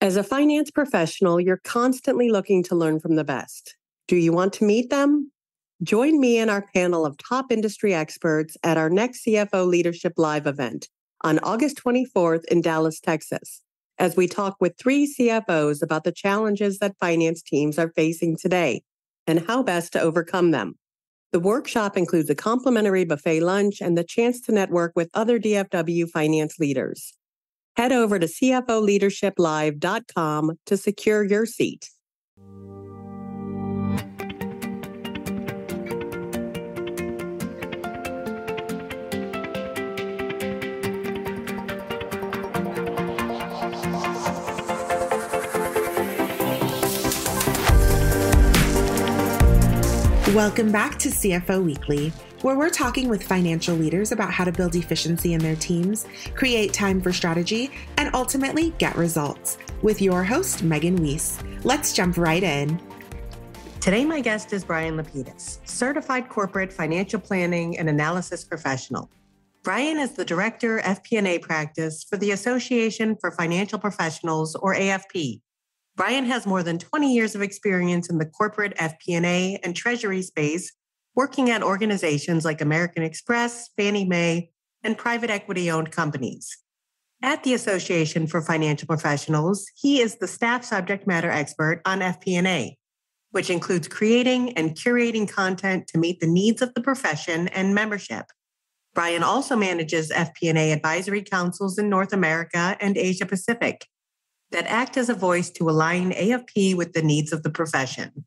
As a finance professional, you're constantly looking to learn from the best. Do you want to meet them? Join me and our panel of top industry experts at our next CFO Leadership Live event on August 24th in Dallas, Texas, as we talk with three CFOs about the challenges that finance teams are facing today and how best to overcome them. The workshop includes a complimentary buffet lunch and the chance to network with other DFW finance leaders. Head over to CFOLeadershipLive.com to secure your seat. Welcome back to CFO Weekly, where we're talking with financial leaders about how to build efficiency in their teams, create time for strategy, and ultimately get results. With your host, Megan Weiss. Let's jump right in. Today, my guest is Bryan Lapidus, certified corporate financial planning and analysis professional. Bryan is the director FP&A practice for the Association for Financial Professionals, or AFP, Bryan has more than 20 years of experience in the corporate FP&A and treasury space, working at organizations like American Express, Fannie Mae, and private equity owned companies. At the Association for Financial Professionals, he is the staff subject matter expert on FP&A, which includes creating and curating content to meet the needs of the profession and membership. Bryan also manages FP&A advisory councils in North America and Asia Pacific that act as a voice to align AFP with the needs of the profession.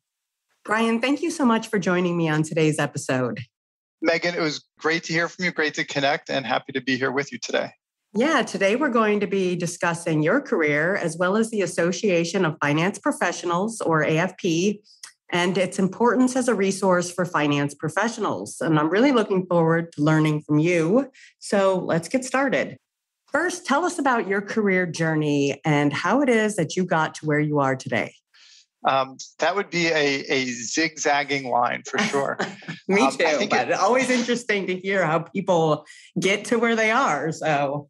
Bryan, thank you so much for joining me on today's episode. Megan, it was great to hear from you, great to connect, and happy to be here with you today. Yeah, today we're going to be discussing your career as well as the Association of Finance Professionals, or AFP, and its importance as a resource for finance professionals. And I'm really looking forward to learning from you. So let's get started. First, tell us about your career journey and how it is that you got to where you are today. Um, that would be a, a zigzagging line for sure. Me um, too, but it, always interesting to hear how people get to where they are. So,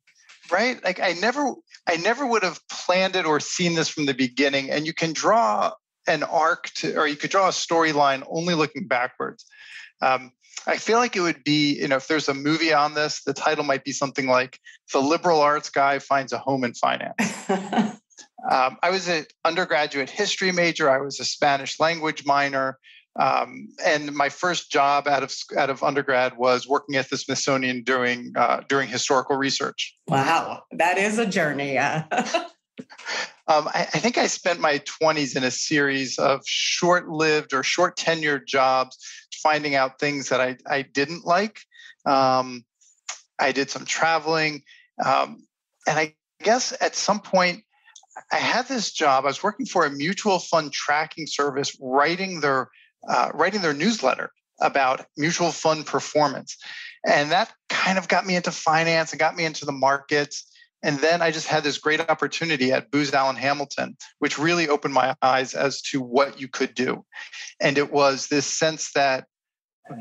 right, like I never, I never would have planned it or seen this from the beginning. And you can draw an arc to, or you could draw a storyline only looking backwards. Um, I feel like it would be, you know, if there's a movie on this, the title might be something like The Liberal Arts Guy Finds a Home in Finance. um, I was an undergraduate history major, I was a Spanish language minor. Um, and my first job out of out of undergrad was working at the Smithsonian doing uh, doing historical research. Wow, that is a journey. um, I, I, think I spent my 20s in a series of short-lived or short tenured jobs finding out things that I, I didn't like. Um, I did some traveling. Um, and I guess at some point, I had this job. I was working for a mutual fund tracking service, writing their uh, writing their newsletter about mutual fund performance, and that kind of got me into finance and got me into the markets. And then I just had this great opportunity at Booz Allen Hamilton, which really opened my eyes as to what you could do. And it was this sense that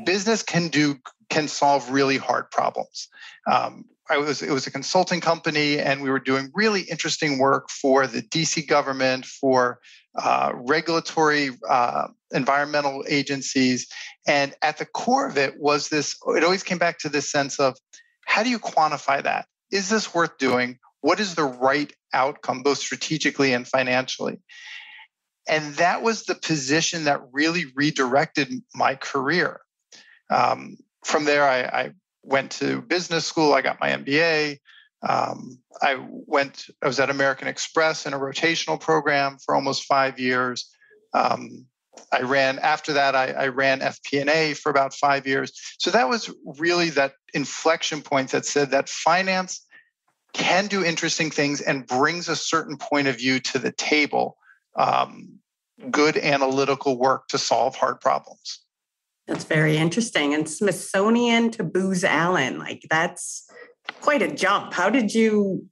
business can do can solve really hard problems. Um, I was it was a consulting company, and we were doing really interesting work for the DC government, for uh, regulatory uh, environmental agencies, and at the core of it was this. It always came back to this sense of how do you quantify that? Is this worth doing? What is the right outcome, both strategically and financially? And that was the position that really redirected my career. Um, from there, I, I, went to business school. I got my MBA. Um, I went. I was at American Express in a rotational program for almost five years. Um, I ran after that. I, I ran FP&A for about five years. So that was really that inflection point that said that finance can do interesting things and brings a certain point of view to the table. Um, good analytical work to solve hard problems. That's very interesting. And Smithsonian to Booz Allen, like that's quite a jump. How did you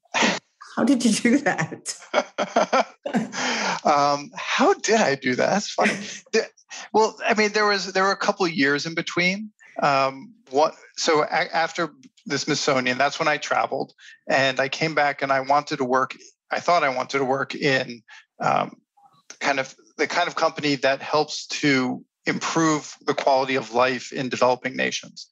how did you do that? um, how did I do that? That's funny. well, I mean, there was there were a couple years in between. Um, what so a- after the Smithsonian, that's when I traveled, and I came back and I wanted to work I thought I wanted to work in um, kind of the kind of company that helps to improve the quality of life in developing nations.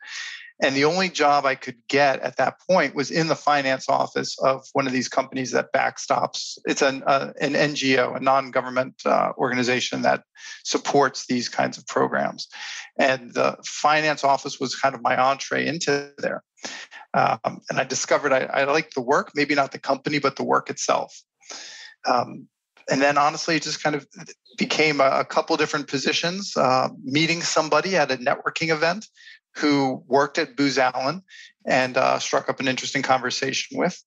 And the only job I could get at that point was in the finance office of one of these companies that backstops. It's an, uh, an NGO, a non government uh, organization that supports these kinds of programs. And the finance office was kind of my entree into there. Um, and I discovered I, I liked the work, maybe not the company, but the work itself. Um, and then honestly, it just kind of became a, couple different positions, uh, meeting somebody at a networking event who worked at Booz Allen and uh, struck up an interesting conversation with.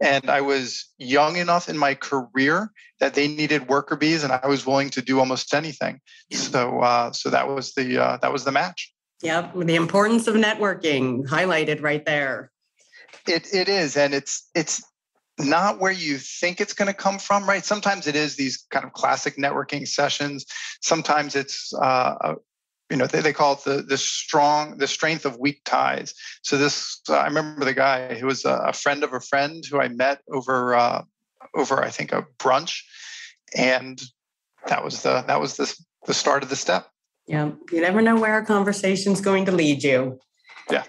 And I was young enough in my career that they needed worker bees, and I was willing to do almost anything. So, uh, so that was the uh, that was the match. Yep, the importance of networking highlighted right there. It it is, and it's it's not where you think it's going to come from, right? Sometimes it is these kind of classic networking sessions. Sometimes it's uh, you know they, they call it the the strong the strength of weak ties. So this uh, i remember the guy who was a, a, friend of a friend who i met over uh, over i think a brunch. And that was the that was the, the start of the step. Yeah you never know where a conversation's going to lead you. Yeah.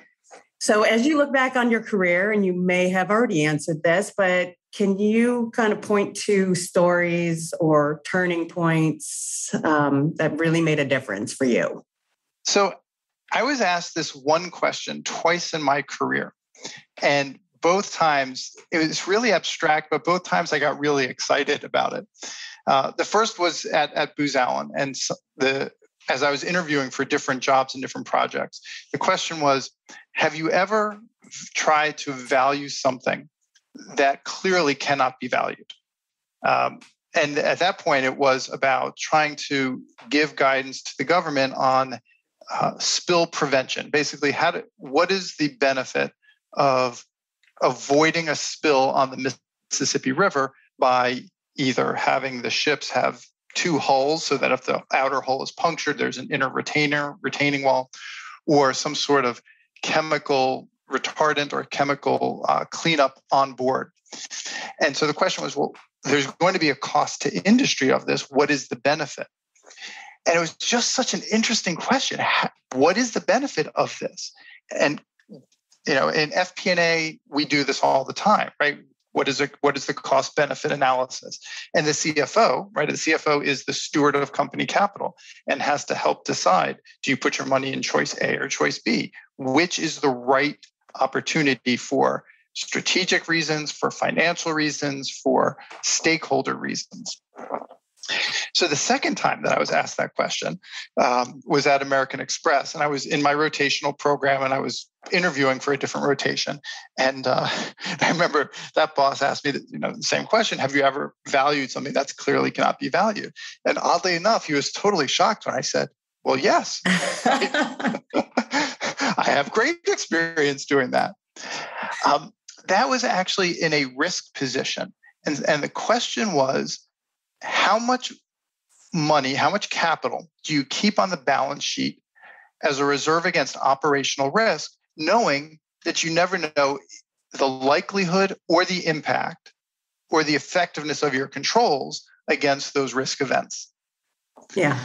So as you look back on your career and you may have already answered this but can you kind of point to stories or turning points um, that really made a difference for you? So I was asked this one question twice in my career. And both times it was really abstract, but both times I got really excited about it. Uh, the first was at, at Booz Allen, and the as I was interviewing for different jobs and different projects, the question was, have you ever tried to value something that clearly cannot be valued. Um, and at that point, it was about trying to give guidance to the government on uh, spill prevention. Basically, how to, what is the benefit of avoiding a spill on the Mississippi River by either having the ships have two hulls so that if the outer hull is punctured, there's an inner retainer retaining wall, or some sort of chemical retardant or chemical uh, cleanup on board. And so the question was, well, there's going to be a cost to industry of this. What is the benefit? And it was just such an interesting question. What is the benefit of this? And you know, in FP&A, we do this all the time, right? What is it? What is the cost benefit analysis? And the CFO, right? The CFO is the steward of company capital and has to help decide: Do you put your money in choice A or choice B? Which is the right opportunity for strategic reasons, for financial reasons, for stakeholder reasons. So the second time that I was asked that question um, was at American Express, and I was in my rotational program, and I was interviewing for a different rotation. And uh, I remember that boss asked me, the, you know, the same question: Have you ever valued something that's clearly cannot be valued? And oddly enough, he was totally shocked when I said, "Well, yes." I have great experience doing that. Um, that was actually in a risk position. And, and the question was how much money, how much capital do you keep on the balance sheet as a reserve against operational risk, knowing that you never know the likelihood or the impact or the effectiveness of your controls against those risk events? Yeah.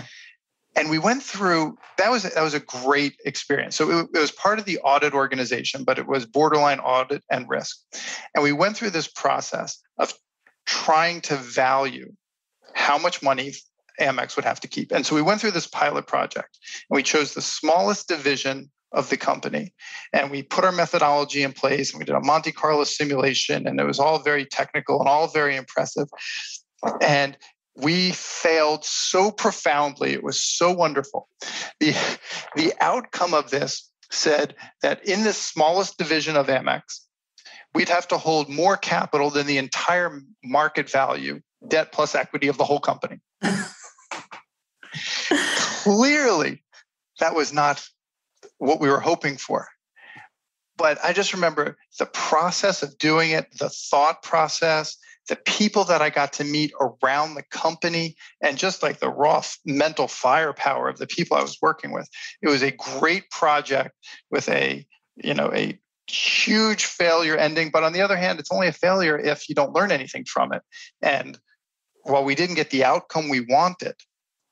And we went through that was that was a great experience. So it, it, was part of the audit organization but it was borderline audit and risk. And we went through this process of trying to value how much money amex would have to keep and so we went through this pilot project and we chose the smallest division of the company and we put our methodology in place and we did a monte carlo simulation and it was all very technical and all very impressive and we failed so profoundly. It was so wonderful. The, the outcome of this said that in the smallest division of Amex, we'd have to hold more capital than the entire market value, debt plus equity of the whole company. Clearly, that was not what we were hoping for. But I just remember the process of doing it, the thought process, the people that I got to meet around the company and just like the raw mental firepower of the people I was working with. It was a great project with a, you know, a huge failure ending. But on the other hand, it's only a failure if you don't learn anything from it. And while we didn't get the outcome we wanted,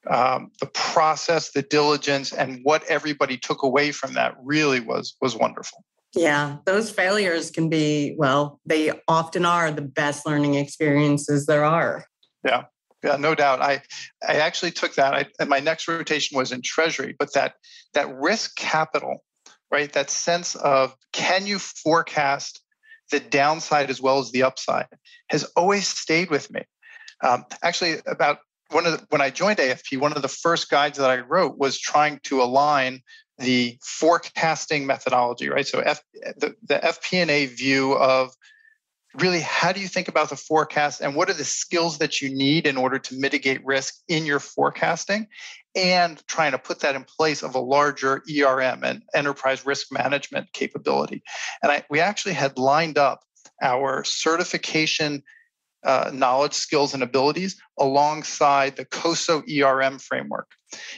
um, the process, the diligence, and what everybody took away from that really was was wonderful. Yeah, those failures can be well, they often are the best learning experiences there are. Yeah. Yeah, no doubt. I I actually took that. I, and my next rotation was in treasury, but that that risk capital, right? That sense of can you forecast the downside as well as the upside has always stayed with me. Um, actually, about one of the, when I joined AFP, one of the first guides that I wrote was trying to align the forecasting methodology, right? So F, the, the view of really how do you think about the forecast and what are the skills that you need in order to mitigate risk in your forecasting and trying to put that in place of a larger ERM and enterprise risk management capability. And I, we actually had lined up our certification uh, knowledge, skills, and abilities alongside the COSO ERM framework.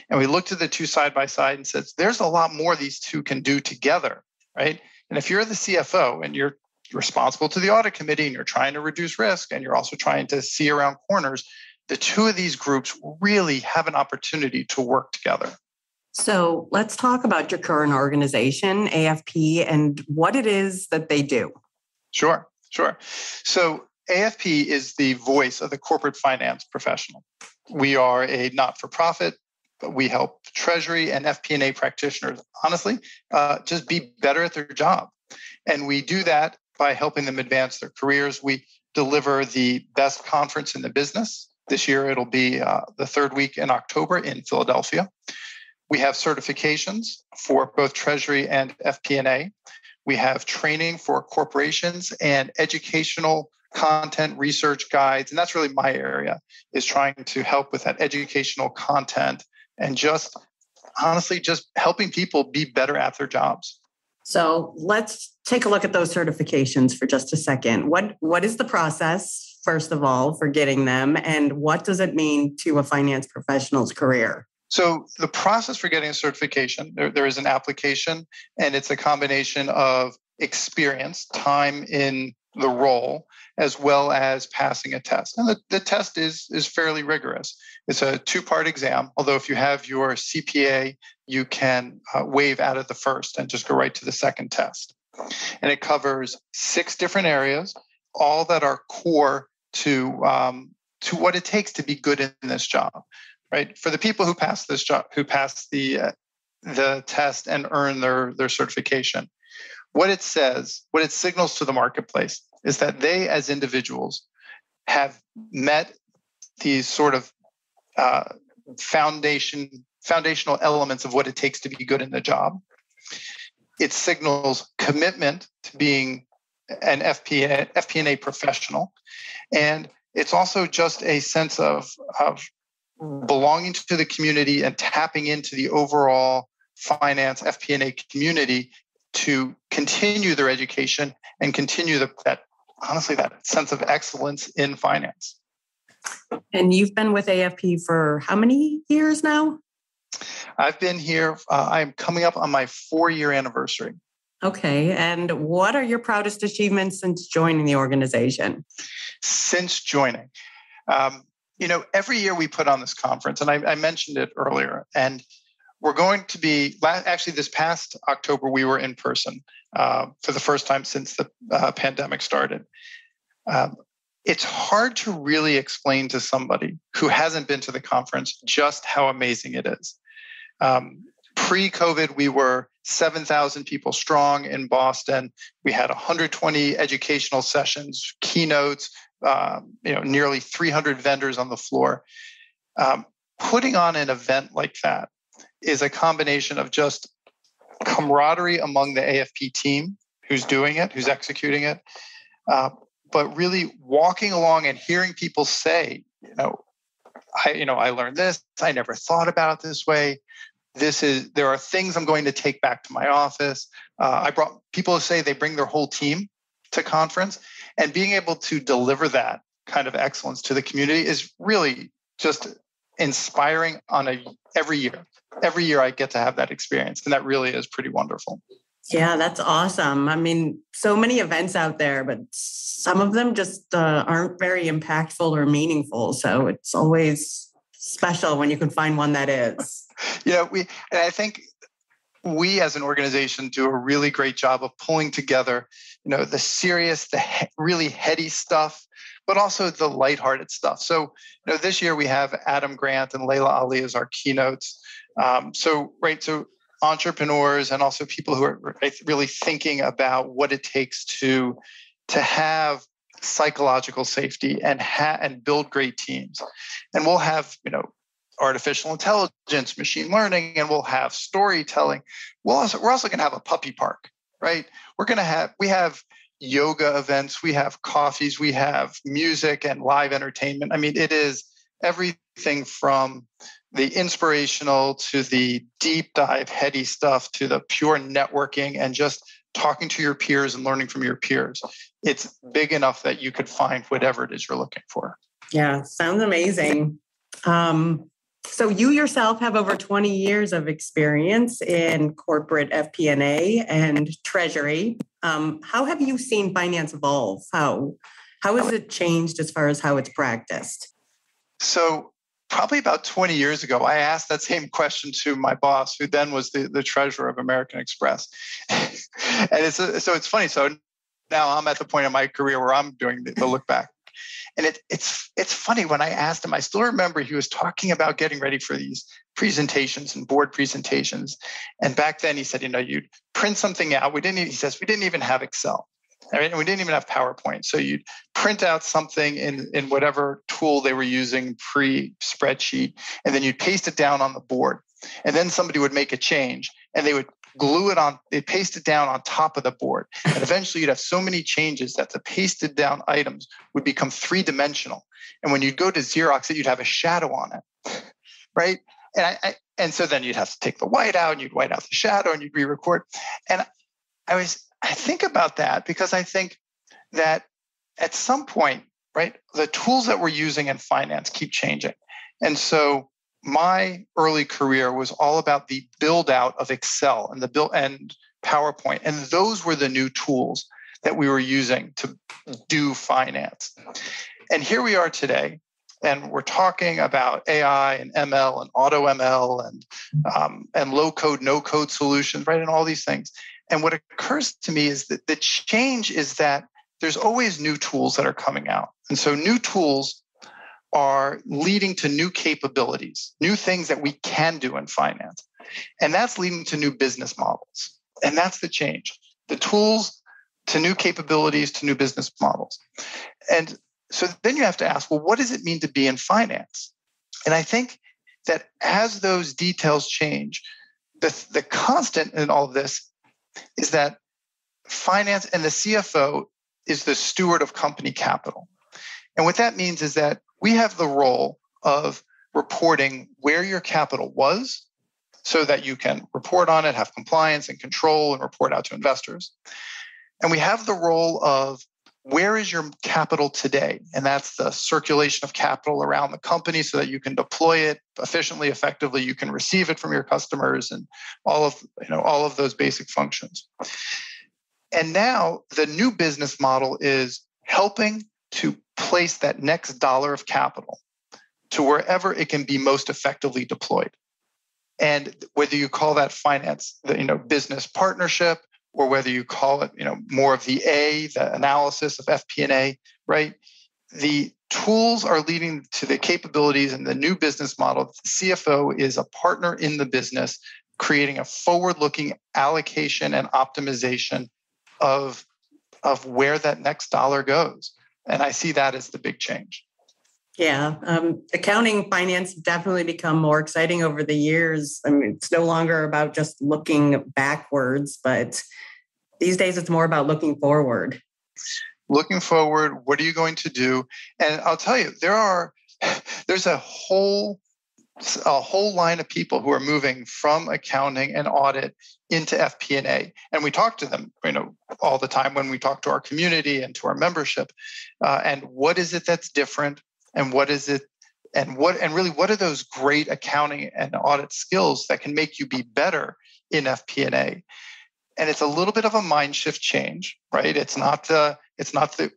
And we looked at the two side by side and said, there's a lot more these two can do together, right? And if you're the CFO and you're responsible to the audit committee and you're trying to reduce risk and you're also trying to see around corners, the two of these groups really have an opportunity to work together. So let's talk about your current organization, AFP, and what it is that they do. Sure, sure. So AFP is the voice of the corporate finance professional. We are a not for profit, but we help Treasury and FP&A practitioners, honestly, uh, just be better at their job. And we do that by helping them advance their careers. We deliver the best conference in the business. This year, it'll be uh, the third week in October in Philadelphia. We have certifications for both Treasury and FP&A. We have training for corporations and educational content research guides and that's really my area is trying to help with that educational content and just honestly just helping people be better at their jobs. So let's take a look at those certifications for just a second. What what is the process first of all for getting them? And what does it mean to a finance professional's career? So the process for getting a certification there, there is an application and it's a combination of experience time in the role as well as passing a test. And the, the test is, is fairly rigorous. It's a two part exam, although if you have your CPA, you can uh, waive out of the first and just go right to the second test. And it covers six different areas, all that are core to, um, to what it takes to be good in this job. Right. For the people who pass this job, who pass the uh, the test and earn their their certification, what it says, what it signals to the marketplace is that they, as individuals, have met these sort of uh, foundation foundational elements of what it takes to be good in the job. It signals commitment to being an FP&A, FP&A professional, and it's also just a sense of, of belonging to the community and tapping into the overall finance FP&A community to continue their education and continue the, that honestly that sense of excellence in finance. And you've been with AFP for how many years now? I've been here. Uh, I'm coming up on my four year anniversary. Okay. And what are your proudest achievements since joining the organization? Since joining, um, you know, every year we put on this conference, and I, I mentioned it earlier, and we're going to be actually this past October we were in person uh, for the first time since the uh, pandemic started. Um, it's hard to really explain to somebody who hasn't been to the conference just how amazing it is. Um, Pre COVID, we were 7,000 people strong in Boston. We had 120 educational sessions, keynotes, um, you know, nearly 300 vendors on the floor. Um, putting on an event like that is a combination of just camaraderie among the AFP team who's doing it, who's executing it, uh, but really walking along and hearing people say, you know, I, you know, I learned this. I never thought about it this way. This is there are things I'm going to take back to my office. Uh, I brought people say they bring their whole team to conference, and being able to deliver that kind of excellence to the community is really just inspiring on a every year every year I get to have that experience, and that really is pretty wonderful. Yeah, that's awesome. I mean, so many events out there, but some of them just uh, aren't very impactful or meaningful. So it's always special when you can find one that is. yeah, we and I think we as an organization do a really great job of pulling together, you know, the serious, the he- really heady stuff, but also the lighthearted stuff. So, you know, this year we have Adam Grant and Laila Ali as our keynotes. Um, so, right, so entrepreneurs and also people who are really thinking about what it takes to to have psychological safety and ha- and build great teams. And we'll have, you know, artificial intelligence, machine learning, and we'll have storytelling. We'll also, we're also going to have a puppy park, right? We're going to have, we have yoga events, we have coffees, we have music and live entertainment. I mean, it is everything from the inspirational to the deep dive, heady stuff to the pure networking and just talking to your peers and learning from your peers. It's big enough that you could find whatever it is you're looking for. Yeah, sounds amazing. Um, so you yourself have over 20 years of experience in corporate FP&A and treasury. Um, how have you seen finance evolve? How how has it changed as far as how it's practiced? So probably about 20 years ago, I asked that same question to my boss, who then was the, the treasurer of American Express. and it's so it's funny. So now I'm at the point in my career where I'm doing the, the look back. And it, it's it's funny when I asked him, I still remember he was talking about getting ready for these presentations and board presentations. And back then he said, you know, you'd print something out. We didn't, he says, we didn't even have Excel. And we didn't even have PowerPoint. So you'd print out something in, in whatever tool they were using pre spreadsheet, and then you'd paste it down on the board. And then somebody would make a change and they would glue it on, they paste it down on top of the board. And eventually you'd have so many changes that the pasted down items would become three dimensional. And when you'd go to Xerox it, you'd have a shadow on it. Right. And I, I, and so then you'd have to take the white out and you'd white out the shadow and you'd re-record. And I was, I think about that because I think that at some point, right, the tools that we're using in finance keep changing. And so my early career was all about the build out of Excel and the build and PowerPoint. And those were the new tools that we were using to do finance. And here we are today, and we're talking about AI and ML and auto ML and um, and low code, no code solutions, right? And all these things. And what occurs to me is that the change is that there's always new tools that are coming out. And so new tools are leading to new capabilities, new things that we can do in finance. And that's leading to new business models. And that's the change. The tools to new capabilities to new business models. And so then you have to ask, well, what does it mean to be in finance? And I think that as those details change, the, the constant in all of this is that finance and the CFO is the steward of company capital. And what that means is that we have the role of reporting where your capital was so that you can report on it, have compliance and control, and report out to investors. And we have the role of where is your capital today? And that's the circulation of capital around the company so that you can deploy it efficiently, effectively, you can receive it from your customers and all of, you know, all of those basic functions. And now the new business model is helping to place that next dollar of capital to wherever it can be most effectively deployed. And whether you call that finance, the, you know, business partnership, or whether you call it, you know, more of the A, the analysis of FP&A, right? The tools are leading to the capabilities and the new business model. The CFO is a partner in the business, creating a forward-looking allocation and optimization of, of where that next dollar goes. And I see that as the big change. Yeah, um, accounting finance definitely become more exciting over the years. I mean, it's no longer about just looking backwards, but these days it's more about looking forward. Looking forward, what are you going to do? And I'll tell you, there are there's a whole a whole line of people who are moving from accounting and audit into FP&A, and we talk to them, you know, all the time when we talk to our community and to our membership. Uh, and what is it that's different? And what is it? And what? And really, what are those great accounting and audit skills that can make you be better in FP&A? and it's a little bit of a mind shift change, right? It's not the it's not the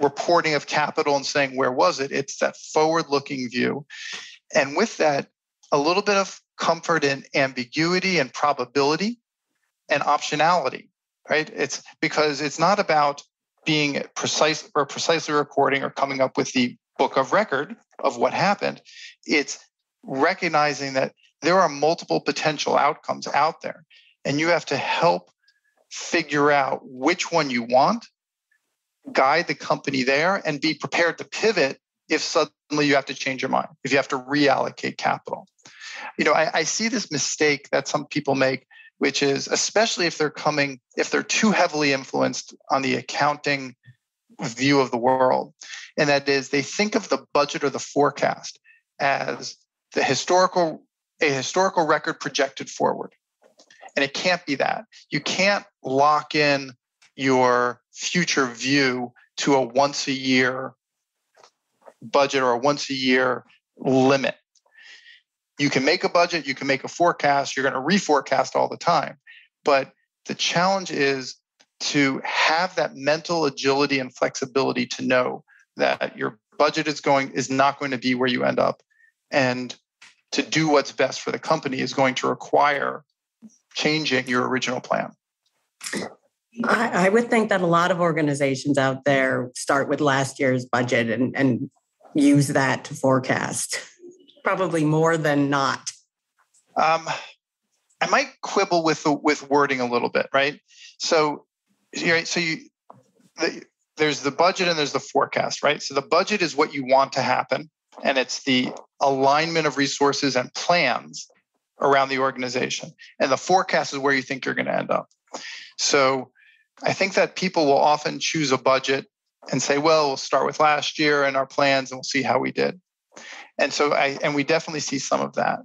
reporting of capital and saying where was it. It's that forward-looking view, and with that, a little bit of comfort in ambiguity and probability and optionality, right? It's because it's not about being precise or precisely recording or coming up with the book of record of what happened. It's recognizing that there are multiple potential outcomes out there, and you have to help figure out which one you want, guide the company there, and be prepared to pivot if suddenly you have to change your mind, if you have to reallocate capital. You know, I, I see this mistake that some people make, which is especially if they're coming, if they're too heavily influenced on the accounting view of the world. And that is they think of the budget or the forecast as the historical, a historical record projected forward. And it can't be that. You can't lock in your future view to a once a year budget or a once a year limit. You can make a budget, you can make a forecast, you're going to reforecast all the time. But the challenge is to have that mental agility and flexibility to know that your budget is going is not going to be where you end up and to do what's best for the company is going to require changing your original plan? I, would think that a lot of organizations out there start with last year's budget and, and use that to forecast, probably more than not. Um, I might quibble with the, with wording a little bit, right? So, right, so you the, there's the budget and there's the forecast, right? So the budget is what you want to happen, and it's the alignment of resources and plans around the organization. And the forecast is where you think you're going to end up. So I think that people will often choose a budget and say, well, we'll start with last year and our plans and we'll see how we did. And so I, and we definitely see some of that.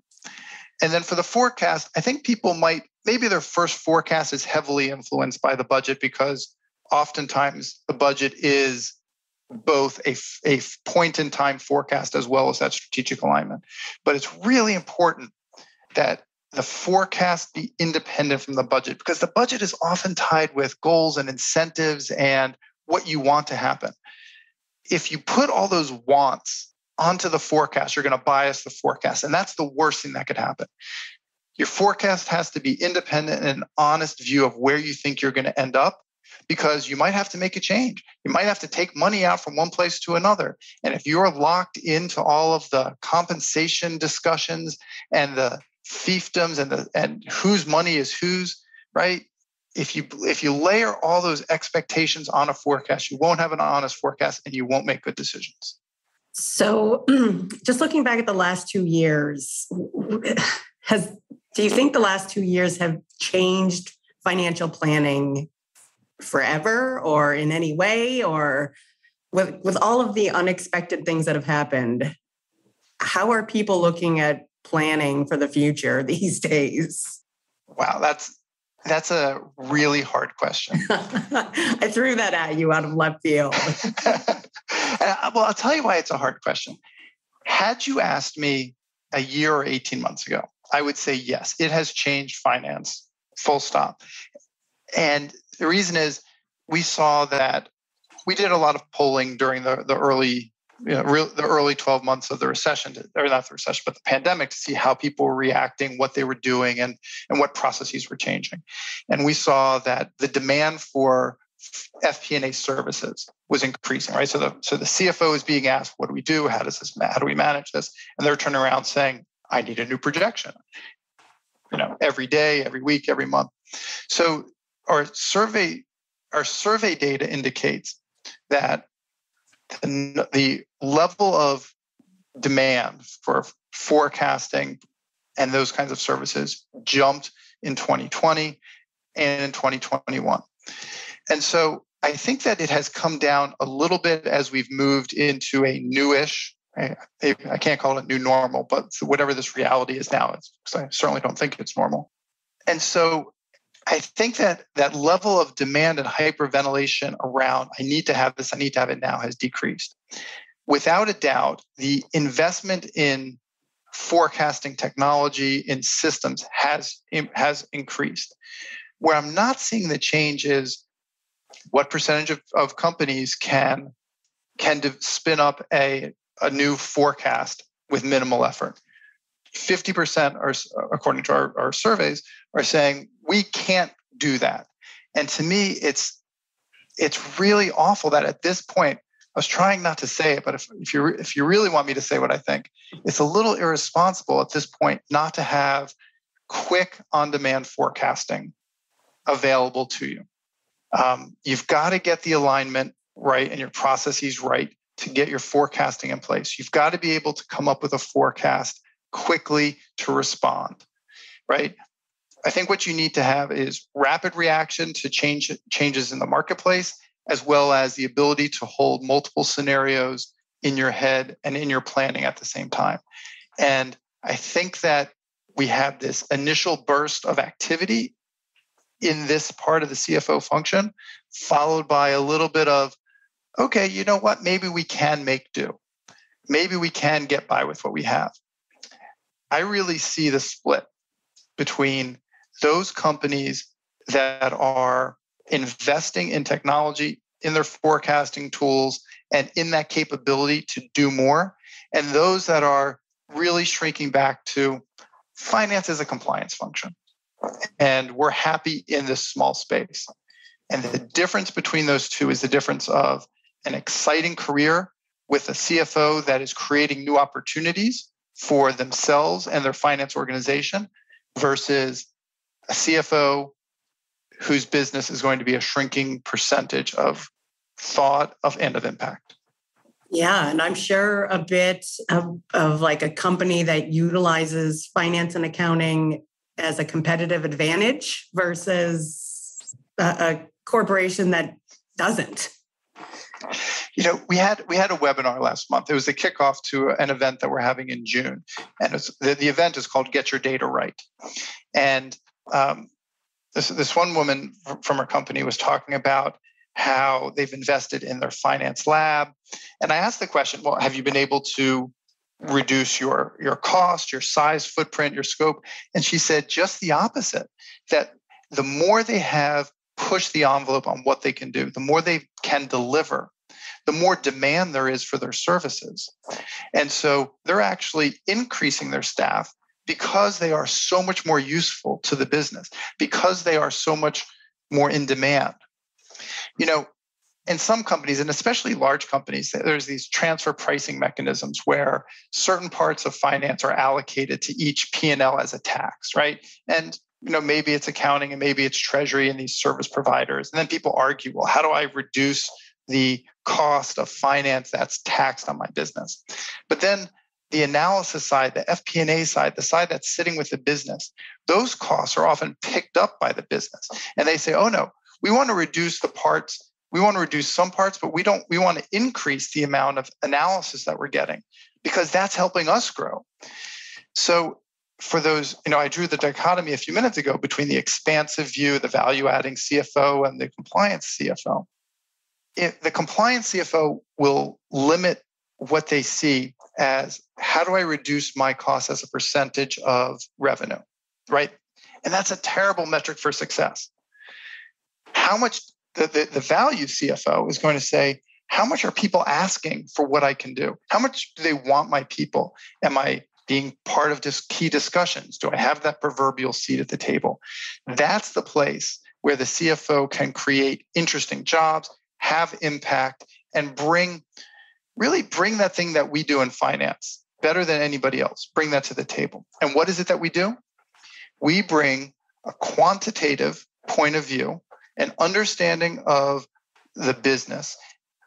And then for the forecast, I think people might, maybe their first forecast is heavily influenced by the budget because oftentimes the budget is both a, a point in time forecast as well as that strategic alignment. But it's really important that the forecast be independent from the budget because the budget is often tied with goals and incentives and what you want to happen. If you put all those wants onto the forecast, you're going to bias the forecast. And that's the worst thing that could happen. Your forecast has to be independent and an honest view of where you think you're going to end up because you might have to make a change. You might have to take money out from one place to another. And if you're locked into all of the compensation discussions and the fiefdoms and the and whose money is whose, right? If you if you layer all those expectations on a forecast, you won't have an honest forecast and you won't make good decisions. So, just looking back at the last 2 years, has do you think the last 2 years have changed financial planning forever or in any way or with with all of the unexpected things that have happened how are people looking at planning for the future these days wow that's that's a really hard question. I threw that at you out of left field. Uh, well i'll tell you why it's a hard question. Had you asked me a year or 18 months ago i would say yes. It has changed finance full stop. And the reason is we saw that we did a lot of polling during the, the early you know, real, the early 12 months of the recession, or not the recession, but the pandemic to see how people were reacting, what they were doing, and, and what processes were changing. And we saw that the demand for FP&A services was increasing, right? So the, so the CFO is being asked, what do we do? How does this, how do we manage this? And they're turning around saying, I need a new projection, you know, every day, every week, every month. So our survey our survey data indicates that the, the level of demand for forecasting and those kinds of services jumped in 2020 and in 2021. And so I think that it has come down a little bit as we've moved into a newish, I, I can't call it new normal, but whatever this reality is now, I certainly don't think it's normal. And so I think that that level of demand and hyperventilation around, I need to have this, I need to have it now, has decreased. Without a doubt, the investment in forecasting technology in systems has, has increased. Where I'm not seeing the change is what percentage of, of companies can can spin up a, a new forecast with minimal effort. 50% are, according to our, our surveys, are saying we can't do that. And to me, it's it's really awful that at this point, I was trying not to say it, but if, if you if you really want me to say what I think, it's a little irresponsible at this point not to have quick on-demand forecasting available to you. Um, you've got to get the alignment right and your processes right to get your forecasting in place. You've got to be able to come up with a forecast quickly to respond, right? I think what you need to have is rapid reaction to change changes in the marketplace, as well as the ability to hold multiple scenarios in your head and in your planning at the same time. And I think that we have this initial burst of activity in this part of the CFO function, followed by a little bit of, okay, you know what? Maybe we can make do. Maybe we can get by with what we have. I really see the split between those companies that are investing in technology, in their forecasting tools, and in that capability to do more, and those that are really shrinking back to finance as a compliance function. And we're happy in this small space. And the difference between those two is the difference of an exciting career with a CFO that is creating new opportunities for themselves and their finance organization versus a CFO whose business is going to be a shrinking percentage of thought of end of impact. Yeah, and I'm sure a bit of, of like a company that utilizes finance and accounting as a competitive advantage versus a, a corporation that doesn't you know we had we had a webinar last month. It was the kickoff to an event that we're having in june. And the, the event is called get your data right. And um, this, this one woman from her company was talking about how they've invested in their finance lab. And i asked the question well have you been able to reduce your your cost your size footprint your scope? And she said just the opposite that the more they have pushed the envelope on what they can do the more they can deliver the more demand there is for their services. And so they're actually increasing their staff because they are so much more useful to the business, because they are so much more in demand. You know, in some companies, and especially large companies, there's these transfer pricing mechanisms where certain parts of finance are allocated to each P&L as a tax, right? And you know, maybe it's accounting and maybe it's treasury and these service providers. And then people argue, well, how do I reduce the cost of finance that's taxed on my business. But then the analysis side, the FP&A side, the side that's sitting with the business, those costs are often picked up by the business. And they say, "Oh no, we want to reduce the parts, we want to reduce some parts, but we don't we want to increase the amount of analysis that we're getting because that's helping us grow." So for those, you know, I drew the dichotomy a few minutes ago between the expansive view, the value adding CFO, and the compliance CFO it, the compliance CFO will limit what they see as how do I reduce my cost as a percentage of revenue, right? And that's a terrible metric for success. How much the, the, the value CFO is going to say, how much are people asking for what I can do? How much do they want my people? Am I being part of this key discussions? Do I have that proverbial seat at the table? That's the place where the CFO can create interesting jobs, have impact, and bring really bring that thing that we do in finance better than anybody else. Bring that to the table. And what is it that we do? We bring a quantitative point of view, an understanding of the business.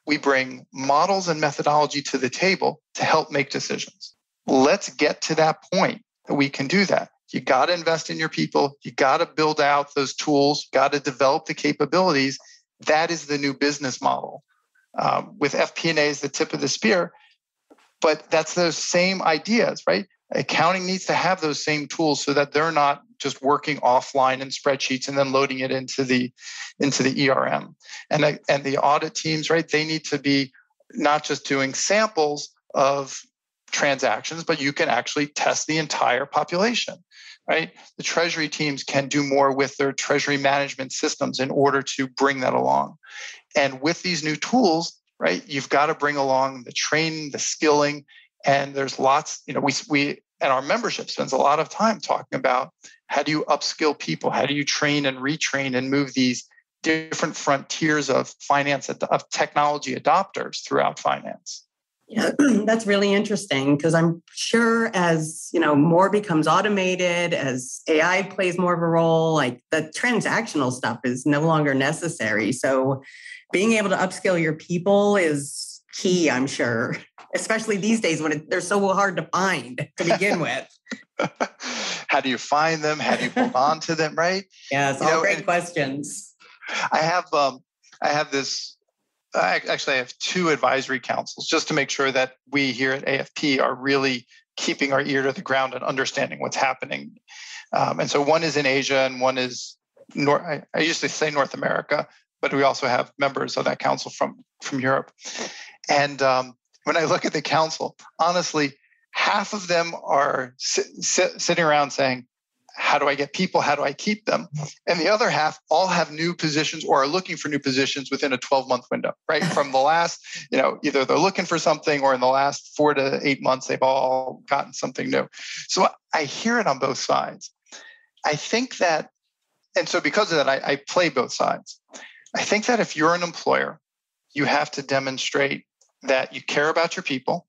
We bring models and methodology to the table to help make decisions. Let's get to that point that we can do that. You got to invest in your people. You got to build out those tools, got to develop the capabilities, that is the new business model. Um, with FP&A as the tip of the spear, but that's those same ideas, right? Accounting needs to have those same tools so that they're not just working offline in spreadsheets and then loading it into the into the ERM. And and the audit teams, right? They need to be not just doing samples of transactions, but you can actually test the entire population, right? The treasury teams can do more with their treasury management systems in order to bring that along. And with these new tools, right, you've got to bring along the training, the skilling, and there's lots, you know, we, we and our membership spends a lot of time talking about how do you upskill people? How do you train and retrain and move these different frontiers of finance, of technology adopters throughout finance? Yeah, that's really interesting because I'm sure as you know more becomes automated, as AI plays more of a role, like the transactional stuff is no longer necessary. So being able to upskill your people is key, I'm sure, especially these days when it, they're so hard to find to begin with. How do you find them? How do you hold on to them? Right? Yes, all know, great questions. I have um, I have this actually I have two advisory councils just to make sure that we here at AFP are really keeping our ear to the ground and understanding what's happening. Um, and so one is in Asia and one is North. I, I to say North America, but we also have members of that council from from Europe. And um, when I look at the council, honestly, half of them are sitting around saying, how do I get people? How do I keep them? And the other half all have new positions or are looking for new positions within a 12 month window, right? From the last, you know, either they're looking for something or in the last four to eight months, they've all gotten something new. So I hear it on both sides. I think that, and so because of that, I, I play both sides. I think that if you're an employer, you have to demonstrate that you care about your people,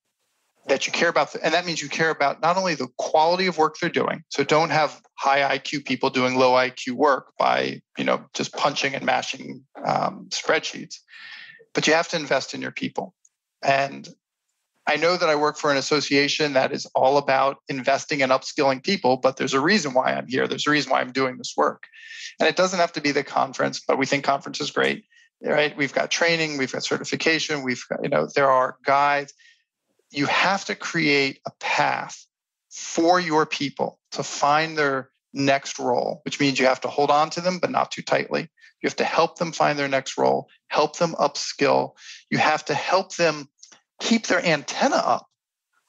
that you care about, and that means you care about not only the quality of work they're doing. So don't have high IQ people doing low IQ work by you know just punching and mashing um, spreadsheets, but you have to invest in your people. And I know that I work for an association that is all about investing and upskilling people, but there's a reason why I'm here. There's a reason why I'm doing this work. And it doesn't have to be the conference, but we think conference is great. Right? We've got training, we've got certification, we've got, you know, there are guides you have to create a path for your people to find their next role, which means you have to hold on to them, but not too tightly. You have to help them find their next role, help them upskill. You have to help them keep their antenna up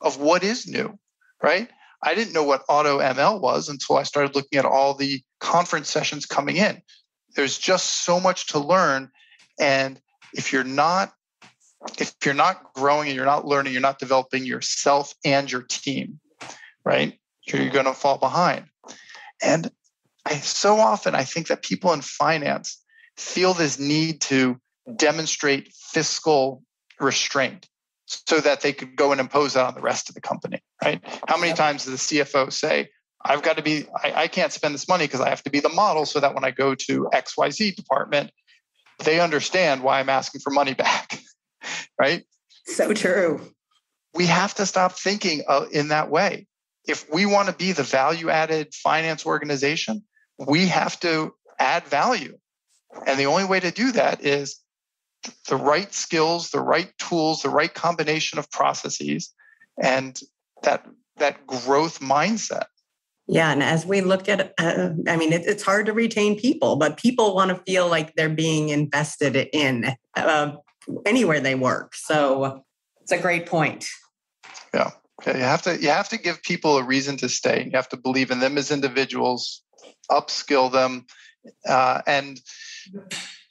of what is new, right? I didn't know what auto ML was until I started looking at all the conference sessions coming in. There's just so much to learn. And if you're not if you're not growing and you're not learning, you're not developing yourself and your team, right? You're, you're going to fall behind. And I so often I think that people in finance feel this need to demonstrate fiscal restraint so that they could go and impose that on the rest of the company, right? How many times does the CFO say, I've got to be, I, I can't spend this money because I have to be the model so that when I go to XYZ department, they understand why I'm asking for money back. right? So true. We have to stop thinking uh, in that way. If we want to be the value added finance organization, we have to add value. And the only way to do that is the right skills, the right tools, the right combination of processes, and that that growth mindset. Yeah, and as we look at, uh, I mean, it, it's hard to retain people, but people want to feel like they're being invested in. Uh, anywhere they work. So it's a great point. Yeah. You have to you have to give people a reason to stay. You have to believe in them as individuals, upskill them, uh, and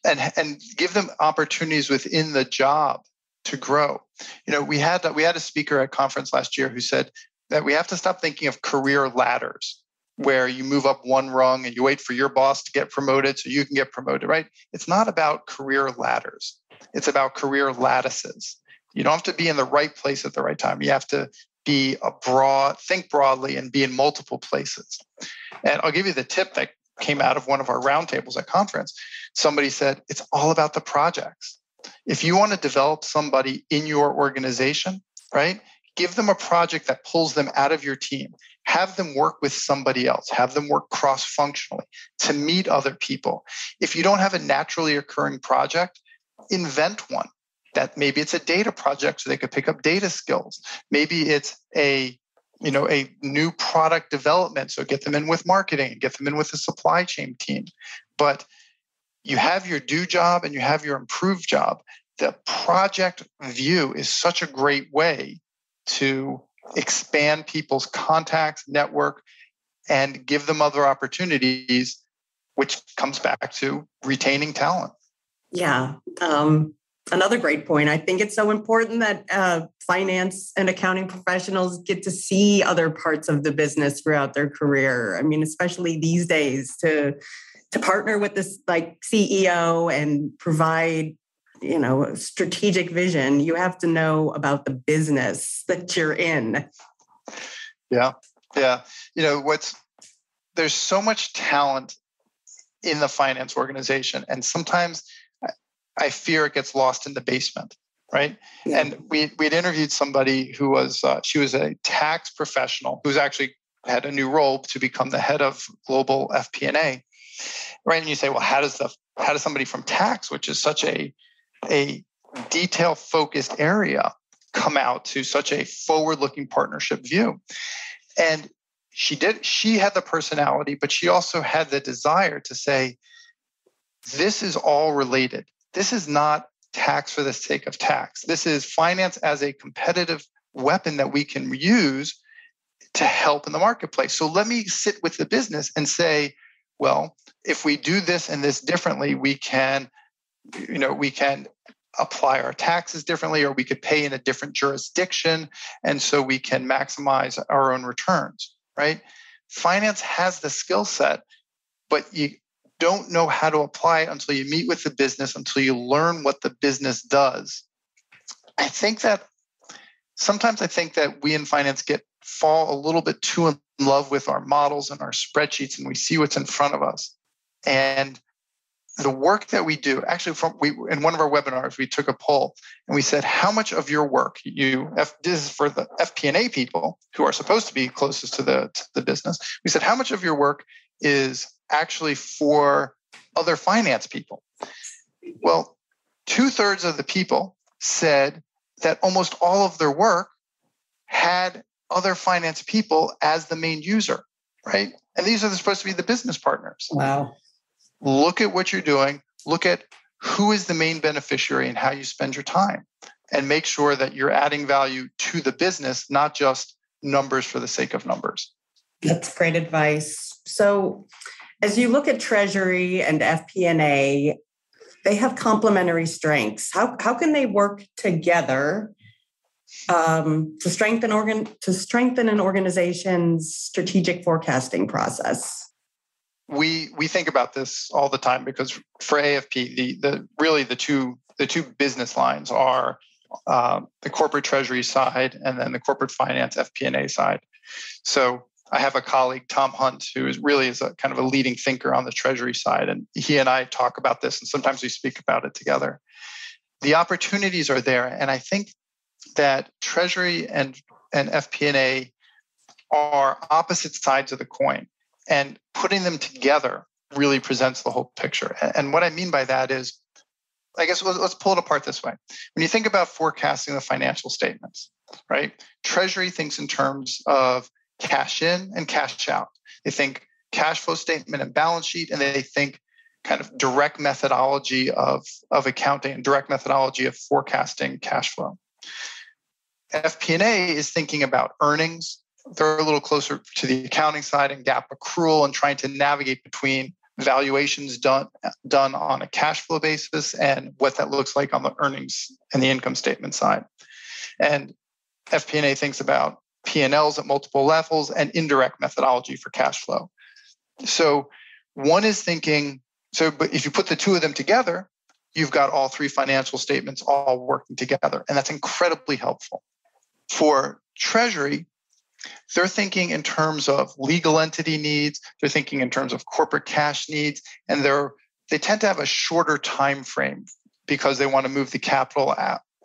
and and give them opportunities within the job to grow. You know, we had we had a speaker at conference last year who said that we have to stop thinking of career ladders where you move up one rung and you wait for your boss to get promoted so you can get promoted, right? It's not about career ladders. It's about career lattices. You don't have to be in the right place at the right time. You have to be a broad, think broadly and be in multiple places. And I'll give you the tip that came out of one of our roundtables at conference. Somebody said, it's all about the projects. If you want to develop somebody in your organization, right, give them a project that pulls them out of your team. Have them work with somebody else, have them work cross functionally to meet other people. If you don't have a naturally occurring project, invent one. That maybe it's a data project so they could pick up data skills. Maybe it's a you know a new product development so get them in with marketing get them in with the supply chain team. But you have your do job and you have your improve job. The project view is such a great way to expand people's contacts, network, and give them other opportunities, which comes back to retaining talent. Yeah. Um, another great point. I think it's so important that uh, finance and accounting professionals get to see other parts of the business throughout their career. I mean, especially these days to to partner with this like CEO and provide you know strategic vision you have to know about the business that you're in yeah yeah you know what's there's so much talent in the finance organization and sometimes i fear it gets lost in the basement right? Yeah. and we we'd interviewed somebody who was uh, she was a tax professional who's actually had a new role to become the head of global fp&a right? And you say well how does the how does somebody from tax which is such a a detail focused area come out to such a forward looking partnership view? And she did she had the personality but she also had the desire to say this is all related this is not tax for the sake of tax. This is finance as a competitive weapon that we can use to help in the marketplace. So let me sit with the business and say well if we do this and this differently we can you know we can apply our taxes differently or we could pay in a different jurisdiction and so we can maximize our own returns right? Finance has the skill set but you don't know how to apply it until you meet with the business until you learn what the business does. I think that sometimes i think that we in finance get fall a little bit too in love with our models and our spreadsheets and we see what's in front of us. And the work that we do actually from we in one of our webinars we took a poll and we said how much of your work you this is for the fp&a people who are supposed to be closest to the, to the business. We said how much of your work is actually for other finance people. Well two-thirds of the people said that almost all of their work had other finance people as the main user right? And these are supposed to be the business partners. Wow. Look at what you're doing, look at who is the main beneficiary and how you spend your time, and make sure that you're adding value to the business, not just numbers for the sake of numbers. That's great advice. So, as you look at Treasury and FP&A, they have complementary strengths. How, how can they work together um, to strengthen organ to strengthen an organization's strategic forecasting process? we we think about this all the time because for AFP, the the really the two the two business lines are uh, the corporate treasury side and then the corporate finance FP&A side. So I have a colleague, Tom Hunt, who is really is a kind of a leading thinker on the treasury side, and he and I talk about this, and sometimes we speak about it together. The opportunities are there, and I think that treasury and and FP&A are opposite sides of the coin. And putting them together really presents the whole picture. And what I mean by that is, I guess let's pull it apart this way. When you think about forecasting the financial statements, right? Treasury thinks in terms of cash in and cash out. They think cash flow statement and balance sheet, and they think kind of direct methodology of, of accounting and direct methodology of forecasting cash flow. FP&A is thinking about earnings, they're a little closer to the accounting side and GAAP accrual and trying to navigate between valuations done done on a cash flow basis and what that looks like on the earnings and the income statement side. And FP&A thinks about P&Ls at multiple levels and indirect methodology for cash flow. So one is thinking so but if you put the two of them together, you've got all three financial statements all working together and that's incredibly helpful. For treasury, they're thinking in terms of legal entity needs, they're thinking in terms of corporate cash needs, and they're they tend to have a shorter time frame because they want to move the capital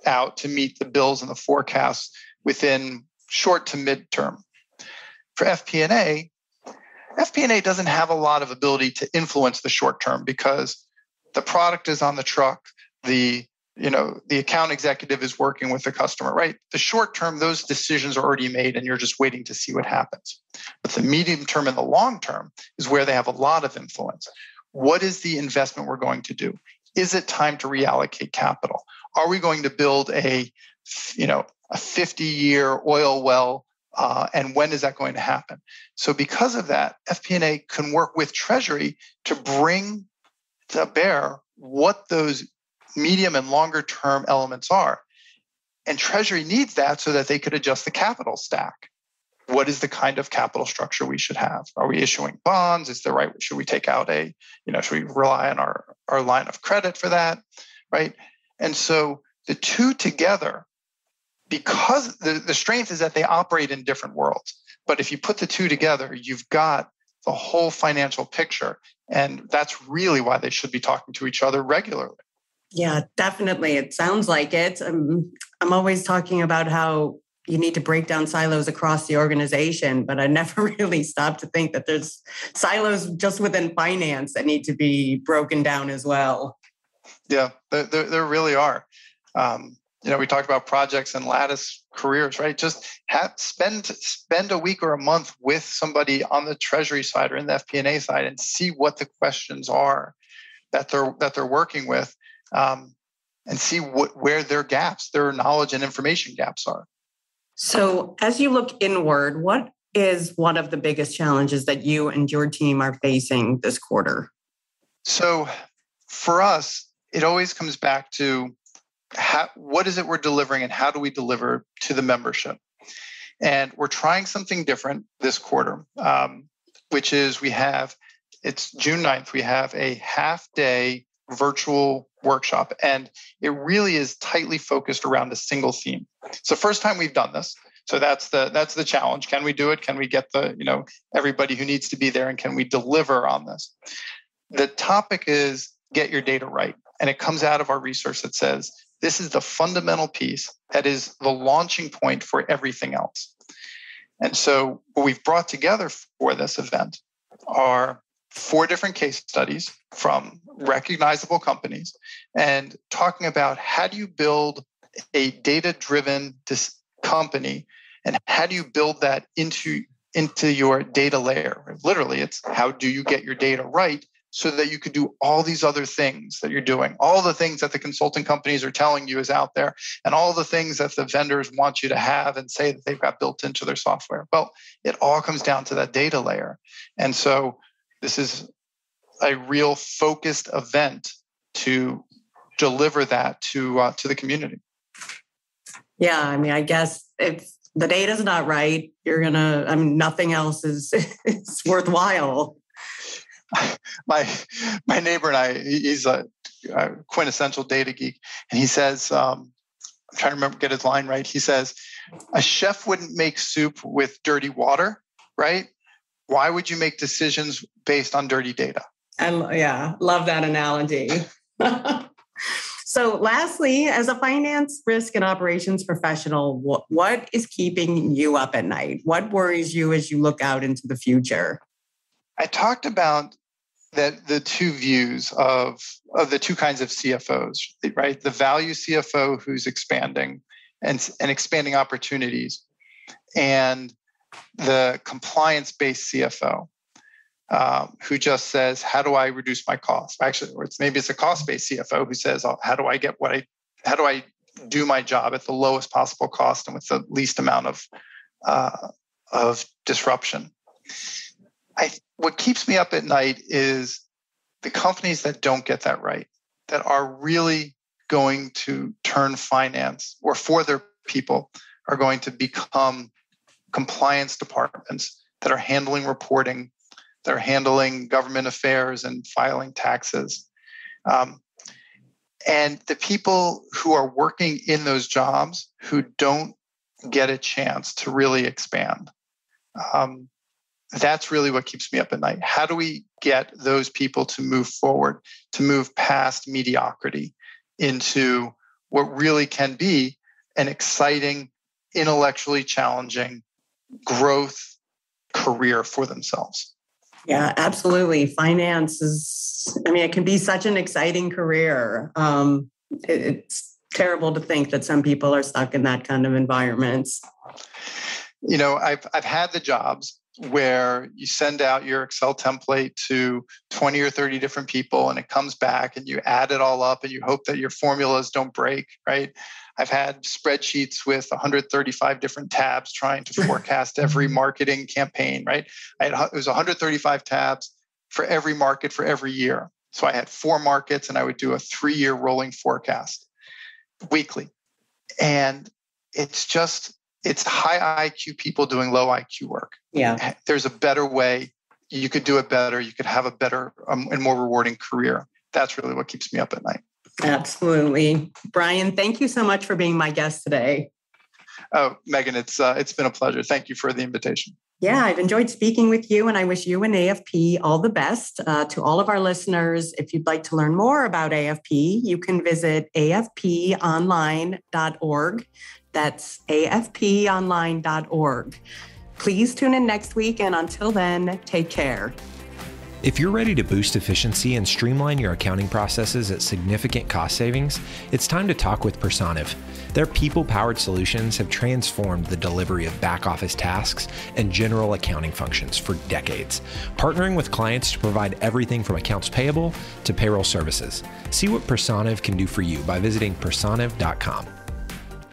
out, to meet the bills and the forecasts within short to midterm. For FP&A, FP&A doesn't have a lot of ability to influence the short term because the product is on the truck, the you know the account executive is working with the customer right? The short term those decisions are already made and you're just waiting to see what happens. But the medium term and the long term is where they have a lot of influence. What is the investment we're going to do? Is it time to reallocate capital? Are we going to build a you know a 50 year oil well Uh, and when is that going to happen? So, because of that, FP&A can work with Treasury to bring to bear what those medium and longer term elements are. And Treasury needs that so that they could adjust the capital stack. What is the kind of capital structure we should have? Are we issuing bonds? Is the right? Should we take out a, you know, should we rely on our, our line of credit for that? Right. And so the two together, because the, the strength is that they operate in different worlds. But if you put the two together, you've got the whole financial picture. And that's really why they should be talking to each other regularly. Yeah, definitely. It sounds like it. I'm, I'm always talking about how you need to break down silos across the organization, but I never really stopped to think that there's silos just within finance that need to be broken down as well. Yeah, there, there, there really are. Um, you know, we talked about projects and lattice careers, right? Just have, spend spend a week or a month with somebody on the treasury side or in the FP&A side and see what the questions are that they're that they're working with, um, and see what where their gaps, their knowledge and information gaps are. So, as you look inward, what is one of the biggest challenges that you and your team are facing this quarter? So, for us, it always comes back to how, what is it we're delivering and how do we deliver to the membership? And we're trying something different this quarter, um, which is we have, it's June 9th, we have a half day virtual workshop. And it really is tightly focused around a single theme. It's the first time we've done this. So that's the that's the challenge. Can we do it? Can we get the, you know, everybody who needs to be there and can we deliver on this? The topic is get your data right. And it comes out of our research that says this is the fundamental piece that is the launching point for everything else. And so, what we've brought together for this event are four different case studies from recognizable companies and talking about how do you build a data driven company and how do you build that into into your data layer literally it's how do you get your data right so that you could do all these other things that you're doing, all the things that the consulting companies are telling you is out there, and all the things that the vendors want you to have and say that they've got built into their software. Well, it all comes down to that data layer. And so this is a real focused event to deliver that to uh, to the community. Yeah, I mean, I guess if the data's not right, you're gonna. I mean, nothing else is is worthwhile. my my neighbor and I, he's a, a quintessential data geek, and he says, um, I'm trying to remember get his line right. He says, a chef wouldn't make soup with dirty water, right? Why would you make decisions based on dirty data? And yeah, love that analogy. so, lastly, as a finance, risk, and operations professional, what, what is keeping you up at night? What worries you as you look out into the future? I talked about that the two views of of the two kinds of CFOs, right? The value CFO who's expanding and, and expanding opportunities, and the compliance based CFO um, who just says, "How do I reduce my costs?" Actually, or it's maybe it's a cost based CFO who says, oh, "How do I get what I how do I do my job at the lowest possible cost and with the least amount of uh, of disruption?" I what keeps me up at night is the companies that don't get that right, that are really going to turn finance or for their people are going to become compliance departments that are handling reporting, that are handling government affairs and filing taxes. Um, and the people who are working in those jobs who don't get a chance to really expand. Um, that's really what keeps me up at night. How do we get those people to move forward, to move past mediocrity into what really can be an exciting, intellectually challenging growth career for themselves? Yeah, absolutely. Finance is, I mean, it can be such an exciting career. Um, it, it's terrible to think that some people are stuck in that kind of environment. You know, I've, I've had the jobs where you send out your Excel template to 20 or 30 different people and it comes back and you add it all up and you hope that your formulas don't break, right? I've had spreadsheets with 135 different tabs trying to forecast every marketing campaign, right? I Had, it was 135 tabs for every market for every year. So I had four markets and I would do a three year rolling forecast weekly. And it's just, it's high IQ people doing low IQ work. Yeah. There's a better way. You could do it better. You could have a better um, and more rewarding career. That's really what keeps me up at night. Absolutely. Bryan, thank you so much for being my guest today. Oh, Megan, it's uh, it's been a pleasure. Thank you for the invitation. Yeah, I've enjoyed speaking with you, and I wish you and AFP all the best. Uh, to all of our listeners, if you'd like to learn more about AFP, you can visit afponline.org. That's afponline.org. Please tune in next week, and until then, take care. If you're ready to boost efficiency and streamline your accounting processes at significant cost savings, it's time to talk with Personiv. Their people powered solutions have transformed the delivery of back office tasks and general accounting functions for decades, partnering with clients to provide everything from accounts payable to payroll services. See what Personiv can do for you by visiting personiv.com.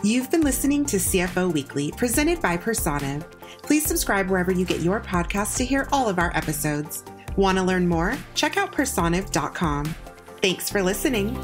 You've been listening to CFO Weekly, presented by Personiv. Please subscribe wherever you get your podcasts to hear all of our episodes. Want to learn more? Check out personiv.com. Thanks for listening.